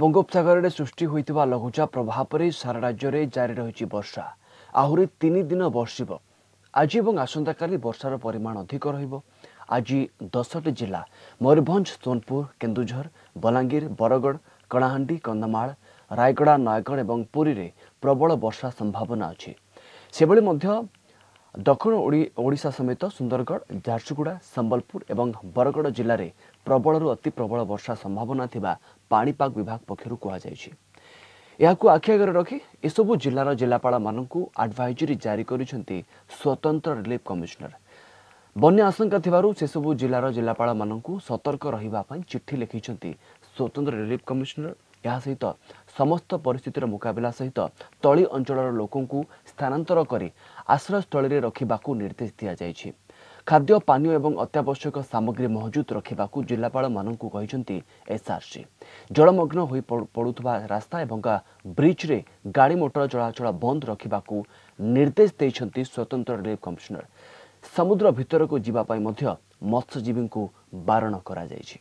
ବଙ୍ଗୋପସାଗରରେ ସୃଷ୍ଟି ହୋଇଥିବା ଲଘୁଚାପ ପ୍ରଭାବରେ ସାରା ରାଜ୍ୟରେ ଜାରି ରହିଛି ବର୍ଷା ଆହୁରି ତିନି ଦିନ ବର୍ଷିବ ଆଜି ଏବଂ ଆସନ୍ତାକାଲି ବର୍ଷାର ପରିମାଣ ଅଧିକ ରହିବ ଆଜି ଦଶଟି ଜିଲ୍ଲା ମୟୂରଭଞ୍ଜ ସୋନପୁର କେନ୍ଦୁଝର ବଲାଙ୍ଗୀର ବରଗଡ଼ କଳାହାଣ୍ଡି କନ୍ଧମାଳ ରାୟଗଡ଼ା ନୟାଗଡ଼ ଏବଂ ପୁରୀରେ ପ୍ରବଳ ବର୍ଷା ସମ୍ଭାବନା ଅଛି। ସେଭଳି ମଧ୍ୟ ଦକ୍ଷିଣ ଓଡ଼ି- ଓଡ଼ିଶା ସମେତ ସୁନ୍ଦରଗଡ଼ ଝାରସୁଗୁଡ଼ା ସମ୍ବଲପୁର ଏବଂ ବରଗଡ଼ ଜିଲ୍ଲାରେ ପ୍ରବଳରୁ ଅତି ପ୍ରବଳ ବର୍ଷା ସମ୍ଭାବନା ଥିବା ପାଣିପାଗ ବିଭାଗ ପକ୍ଷରୁ କୁହାଯାଇଛି। ଏହାକୁ ଆଖି ଆଗରେ ରଖି ଏସବୁ ଜିଲ୍ଲାର ଜିଲ୍ଲାପାଳମାନଙ୍କୁ ଆଡଭାଇଜରି ଜାରି କରିଛନ୍ତି ସ୍ୱତନ୍ତ୍ର ରିଲିଫ କମିଶନର। ବନ୍ୟା ଆଶଙ୍କା ଥିବାରୁ ସେସବୁ ଜିଲ୍ଲାର ଜିଲ୍ଲାପାଳମାନଙ୍କୁ ସତର୍କ ରହିବା ପାଇଁ ଚିଠି ଲେଖିଛନ୍ତି ସ୍ୱତନ୍ତ୍ର ରିଲିଫ କମିଶନର ଏହା ସହିତ ସମସ୍ତ ପରିସ୍ଥିତିର ମୁକାବିଲା ସହିତ ତଳି ଅଞ୍ଚଳର ଲୋକଙ୍କୁ ସ୍ଥାନାନ୍ତର କରି ଆଶ୍ରୟସ୍ଥଳୀରେ ରଖିବାକୁ ନିର୍ଦ୍ଦେଶ ଦିଆଯାଇଛି। ଖାଦ୍ୟ ପାନୀୟ ଏବଂ ଅତ୍ୟାବଶ୍ୟକ ସାମଗ୍ରୀ ମହଜୁଦ ରଖିବାକୁ ଜିଲ୍ଲାପାଳମାନଙ୍କୁ କହିଛନ୍ତି ଏସ୍ଆର୍ସି। ଜଳମଗ୍ନ ହୋଇ ପଡୁ- ପଡୁଥିବା ରାସ୍ତା ଏବଂ ବ୍ରିଜ୍ରେ ଗାଡ଼ି ମୋଟର ଚଳାଚଳ ବନ୍ଦ ରଖିବାକୁ ନିର୍ଦ୍ଦେଶ ଦେଇଛନ୍ତି ସ୍ୱତନ୍ତ୍ର ରିଲିଫ କମିଶନର। ସମୁଦ୍ର ଭିତରକୁ ଯିବା ପାଇଁ ମଧ୍ୟ ମତ୍ସ୍ୟଜୀବୀଙ୍କୁ ବାରଣ କରାଯାଇଛି।